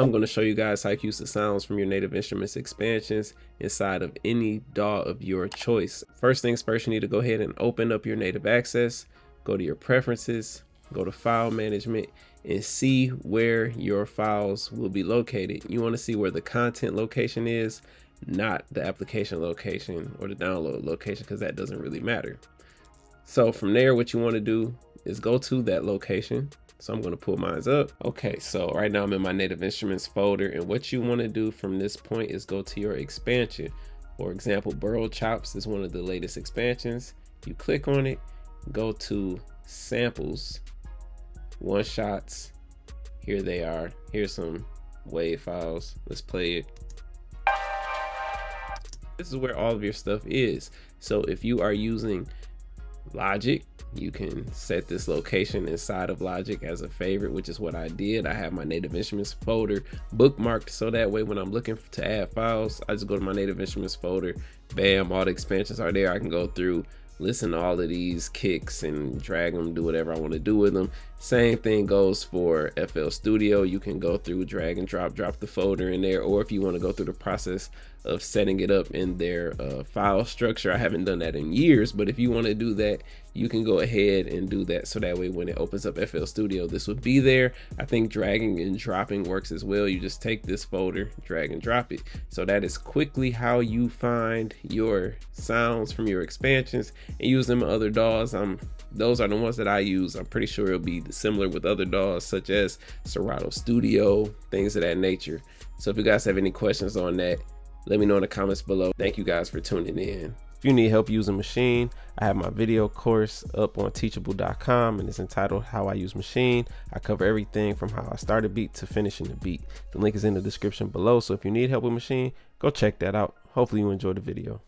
I'm going to show you guys how to use the sounds from your Native Instruments expansions inside of any DAW of your choice. First things first, you need to go ahead and open up your Native Access, go to your preferences, go to file management and see where your files will be located. You want to see where the content location is, not the application location or the download location because that doesn't really matter. So from there, what you want to do is go to that location. So I'm going to pull mine up. Okay, so right now I'm in my Native Instruments folder. And what you want to do from this point is go to your expansion. For example, Burl Chops is one of the latest expansions. You click on it, go to samples, one shots. Here they are. Here's some wave files. Let's play it. This is where all of your stuff is. So if you are using Logic, you can set this location inside of Logic as a favorite, which is what I did. I have my Native Instruments folder bookmarked so that way when I'm looking to add files, I just go to my Native Instruments folder, bam, all the expansions are there. I can go through, listen to all of these kicks and drag them, do whatever I want to do with them. Same thing goes for FL Studio. You can go through, drag and drop, drop the folder in there, or if you want to go through the process of setting it up in their uh, file structure. I haven't done that in years, but if you want to do that, you can go ahead and do that. So that way, when it opens up FL Studio, this would be there. I think dragging and dropping works as well. You just take this folder, drag and drop it. So that is quickly how you find your sounds from your expansions and use them other DAWs. I'm um, those are the ones that I use. I'm pretty sure it'll be similar with other DAWs such as Serato Studio, things of that nature. So if you guys have any questions on that, let me know in the comments below. Thank you guys for tuning in. If you need help using Maschine, I have my video course up on teachable.com and it's entitled How I Use Maschine. I cover everything from how I start a beat to finishing the beat. The link is in the description below. So if you need help with Maschine, go check that out. Hopefully you enjoyed the video.